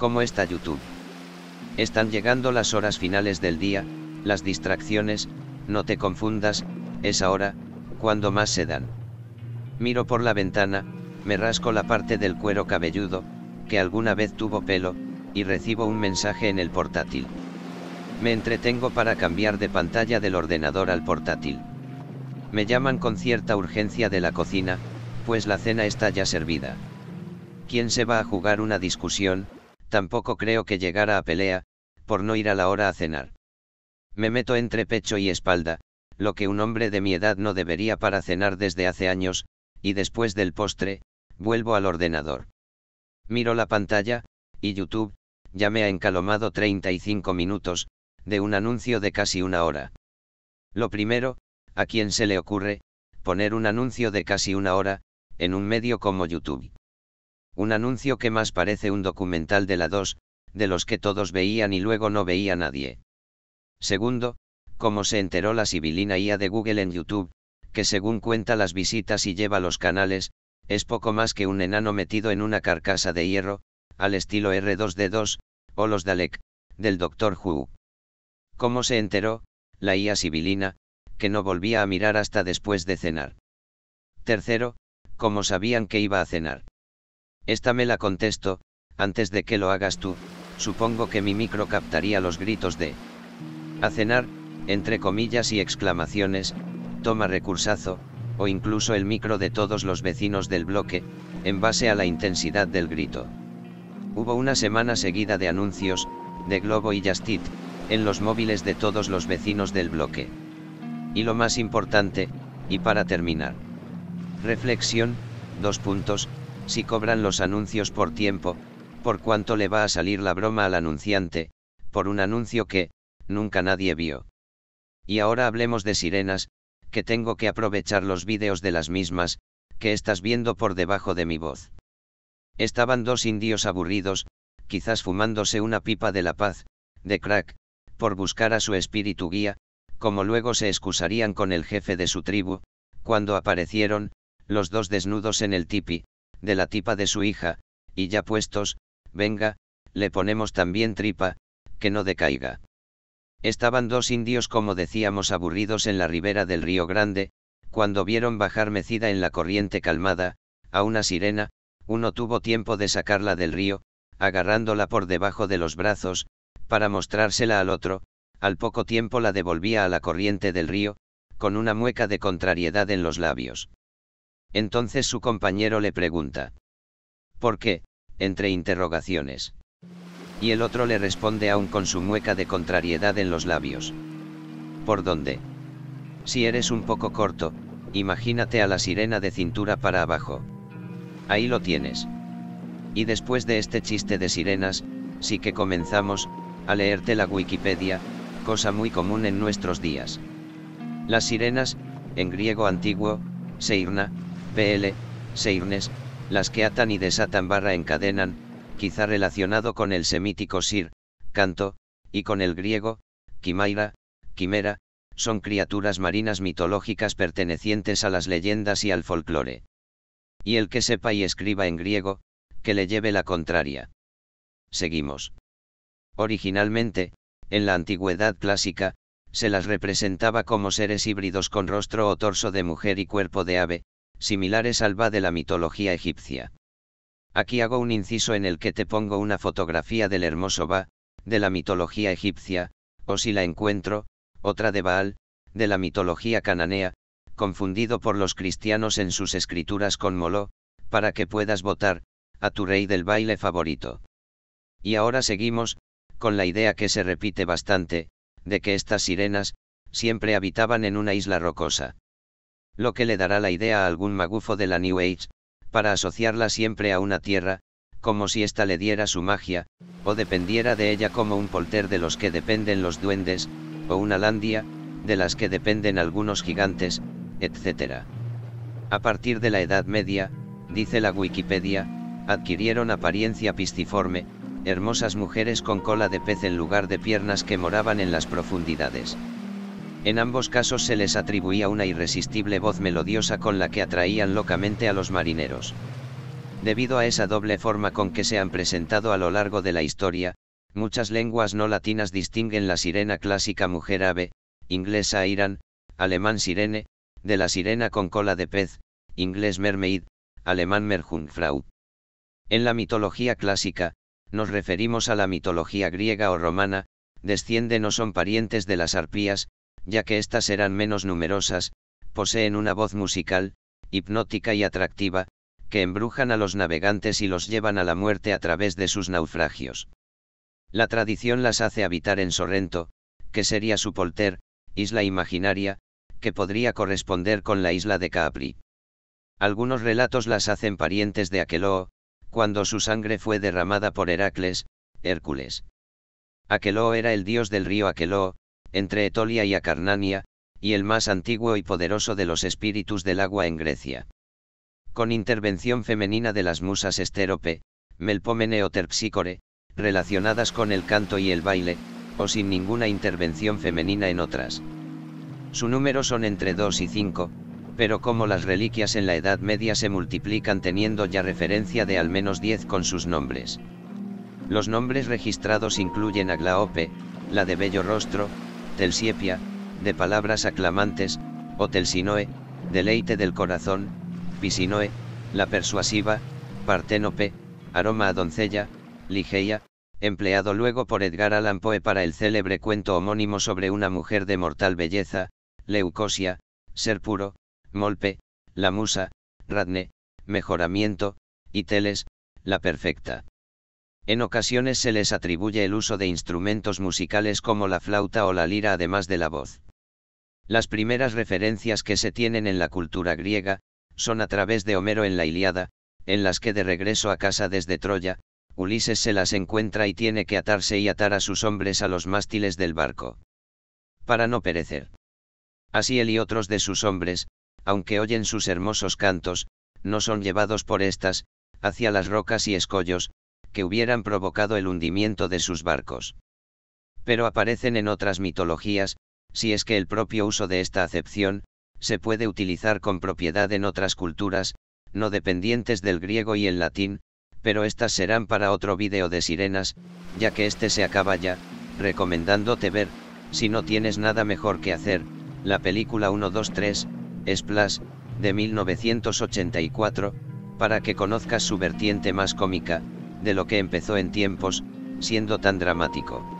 ¿Cómo está YouTube? Están llegando las horas finales del día, las distracciones, no te confundas, es ahora, cuando más se dan. Miro por la ventana, me rasco la parte del cuero cabelludo, que alguna vez tuvo pelo, y recibo un mensaje en el portátil. Me entretengo para cambiar de pantalla del ordenador al portátil. Me llaman con cierta urgencia de la cocina, pues la cena está ya servida. ¿Quién se va a jugar una discusión? Tampoco creo que llegara a pelea, por no ir a la hora a cenar. Me meto entre pecho y espalda, lo que un hombre de mi edad no debería para cenar desde hace años, y después del postre, vuelvo al ordenador. Miro la pantalla, y YouTube, ya me ha encalomado 35 minutos, de un anuncio de casi una hora. Lo primero, ¿a quién se le ocurre, poner un anuncio de casi una hora, en un medio como YouTube? Un anuncio que más parece un documental de la 2, de los que todos veían y luego no veía nadie. Segundo, cómo se enteró la sibilina IA de Google en YouTube, que según cuenta las visitas y lleva los canales, es poco más que un enano metido en una carcasa de hierro, al estilo R2D2, o los Dalek, del Dr. Who. ¿Cómo se enteró? La IA sibilina, que no volvía a mirar hasta después de cenar. Tercero, ¿cómo sabían que iba a cenar? Esta me la contesto, antes de que lo hagas tú, supongo que mi micro captaría los gritos de a cenar, entre comillas y exclamaciones, toma recursazo, o incluso el micro de todos los vecinos del bloque, en base a la intensidad del grito. Hubo una semana seguida de anuncios, de Globo y Justit, en los móviles de todos los vecinos del bloque. Y lo más importante, y para terminar. Reflexión, dos puntos, si cobran los anuncios por tiempo, por cuánto le va a salir la broma al anunciante, por un anuncio que, nunca nadie vio. Y ahora hablemos de sirenas, que tengo que aprovechar los vídeos de las mismas, que estás viendo por debajo de mi voz. Estaban dos indios aburridos, quizás fumándose una pipa de la paz, de crack, por buscar a su espíritu guía, como luego se excusarían con el jefe de su tribu, cuando aparecieron, los dos desnudos en el tipi, de la tipa de su hija, y ya puestos, venga, le ponemos también tripa, que no decaiga. Estaban dos indios como decíamos aburridos en la ribera del río Grande, cuando vieron bajar mecida en la corriente calmada, a una sirena, uno tuvo tiempo de sacarla del río, agarrándola por debajo de los brazos, para mostrársela al otro, al poco tiempo la devolvía a la corriente del río, con una mueca de contrariedad en los labios. Entonces su compañero le pregunta. ¿Por qué? entre interrogaciones. Y el otro le responde aún con su mueca de contrariedad en los labios. ¿Por dónde? Si eres un poco corto, imagínate a la sirena de cintura para abajo. Ahí lo tienes. Y después de este chiste de sirenas, sí que comenzamos, a leerte la Wikipedia, cosa muy común en nuestros días. Las sirenas, en griego antiguo, seirna, pl, seirnes, las que atan y desatan barra encadenan, quizá relacionado con el semítico sir, canto, y con el griego, quimaira, quimera, son criaturas marinas mitológicas pertenecientes a las leyendas y al folclore. Y el que sepa y escriba en griego, que le lleve la contraria. Seguimos. Originalmente, en la antigüedad clásica, se las representaba como seres híbridos con rostro o torso de mujer y cuerpo de ave, similares al va de la mitología egipcia. Aquí hago un inciso en el que te pongo una fotografía del hermoso va, de la mitología egipcia, o si la encuentro, otra de Baal, de la mitología cananea, confundido por los cristianos en sus escrituras con Moló, para que puedas votar, a tu rey del baile favorito. Y ahora seguimos, con la idea que se repite bastante, de que estas sirenas, siempre habitaban en una isla rocosa. Lo que le dará la idea a algún magufo de la New Age, para asociarla siempre a una tierra, como si ésta le diera su magia, o dependiera de ella como un polter de los que dependen los duendes, o una landia, de las que dependen algunos gigantes, etc. A partir de la Edad Media, dice la Wikipedia, adquirieron apariencia pisciforme, hermosas mujeres con cola de pez en lugar de piernas que moraban en las profundidades. En ambos casos se les atribuía una irresistible voz melodiosa con la que atraían locamente a los marineros. Debido a esa doble forma con que se han presentado a lo largo de la historia, muchas lenguas no latinas distinguen la sirena clásica mujer ave, inglesa Iran, alemán sirene, de la sirena con cola de pez, inglés mermaid, alemán Merjungfrau. En la mitología clásica, nos referimos a la mitología griega o romana, descienden o son parientes de las arpías, ya que éstas eran menos numerosas, poseen una voz musical, hipnótica y atractiva, que embrujan a los navegantes y los llevan a la muerte a través de sus naufragios. La tradición las hace habitar en Sorrento, que sería su polter, isla imaginaria, que podría corresponder con la isla de Capri. Algunos relatos las hacen parientes de Aqueloo, cuando su sangre fue derramada por Heracles, Hércules. Aqueloo era el dios del río Aqueloo, entre Etolia y Acarnania, y el más antiguo y poderoso de los espíritus del agua en Grecia. Con intervención femenina de las musas Estérope, Melpomene o Terpsícore, relacionadas con el canto y el baile, o sin ninguna intervención femenina en otras. Su número son entre 2 y 5, pero como las reliquias en la Edad Media se multiplican teniendo ya referencia de al menos 10 con sus nombres. Los nombres registrados incluyen Aglaope, la de bello rostro, Telsiepia, de palabras aclamantes, o Telsinoe, deleite del corazón, Pisinoe, la persuasiva, Parténope, aroma a doncella, Ligeia, empleado luego por Edgar Allan Poe para el célebre cuento homónimo sobre una mujer de mortal belleza, Leucosia, ser puro, Molpe, la musa, Radne, mejoramiento, y Teles, la perfecta. En ocasiones se les atribuye el uso de instrumentos musicales como la flauta o la lira además de la voz. Las primeras referencias que se tienen en la cultura griega, son a través de Homero en la Iliada, en las que de regreso a casa desde Troya, Ulises se las encuentra y tiene que atarse y atar a sus hombres a los mástiles del barco. Para no perecer. Así él y otros de sus hombres, aunque oyen sus hermosos cantos, no son llevados por estas, hacia las rocas y escollos, que hubieran provocado el hundimiento de sus barcos. Pero aparecen en otras mitologías, si es que el propio uso de esta acepción, se puede utilizar con propiedad en otras culturas, no dependientes del griego y el latín, pero estas serán para otro vídeo de sirenas, ya que este se acaba ya, recomendándote ver, si no tienes nada mejor que hacer, la película 123, Splash, de 1984, para que conozcas su vertiente más cómica, de lo que empezó en tiempos, siendo tan dramático.